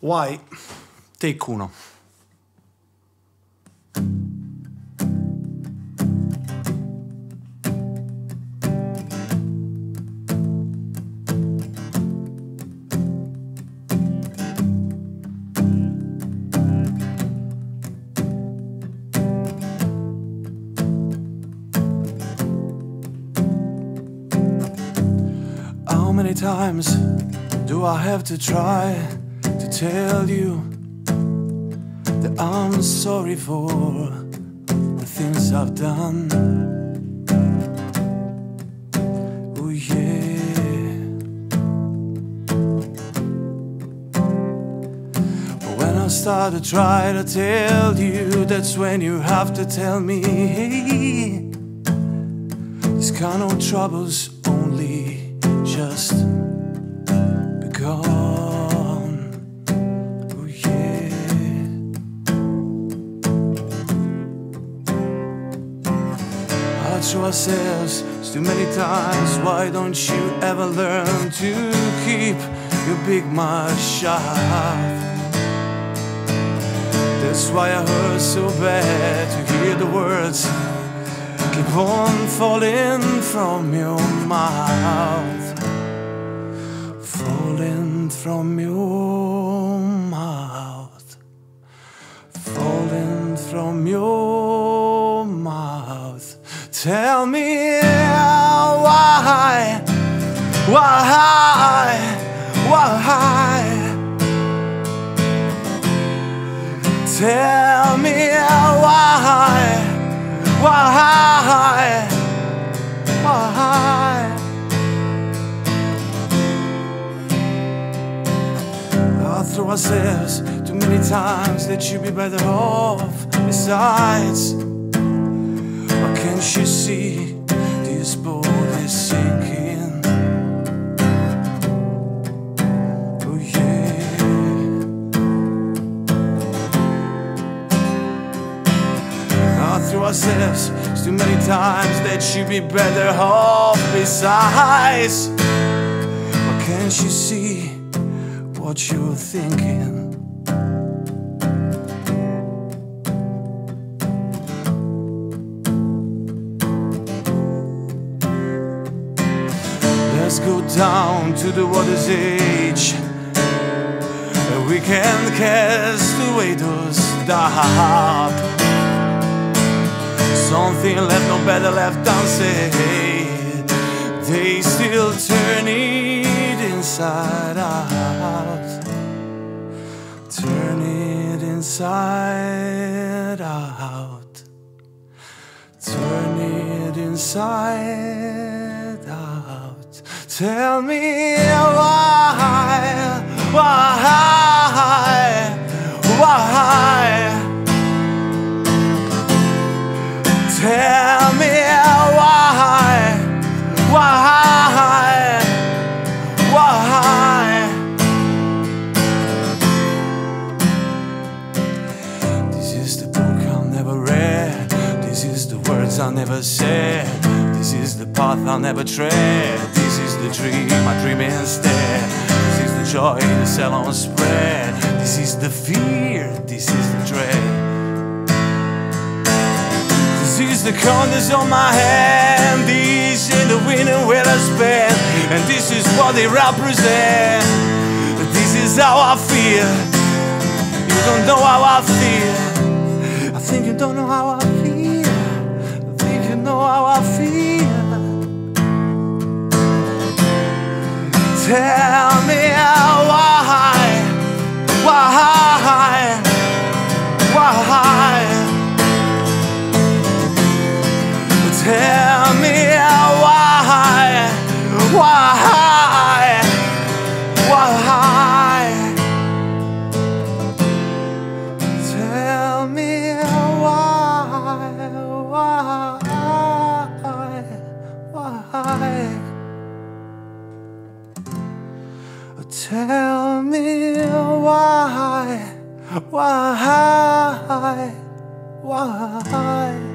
Why? Take uno. How many times do I have to try tell you that I'm sorry for the things I've done? Oh, yeah. When I start to try to tell you, that's when you have to tell me, hey. These kind of troubles Hard to ourselves too many times. Why don't you ever learn to keep your big mouth shut? That's why I hurt so bad to hear the words keep on falling from your mouth, falling from your Tell me why, why, why? Tell me why, why, why? All through ourselves too many times that you'd be better off. Besides, can't you see this boat is sinking? Oh yeah. All through ourselves too many times that you'd be better off. Besides, why can't you see what you're thinking? Let's go down to the water's edge. We can cast away those dark. Something left, no better left unsaid. They still turn it inside out. Turn it inside out. Turn it inside. Tell me why, why, why? Tell me why, why, why? This is the book I'll never read. This is the words I never said. This is the path I'll never tread. This is the dream I dream instead. This is the joy the salon spread. This is the fear. This is the dread. This is the corners on my hand. This is the winter where I spend. And this is what they represent. This is how I feel. You don't know how I feel. I think you don't know how I feel. I think you know how I feel. Tell me why, why, why? Tell me why, why, Tell me why, why, why?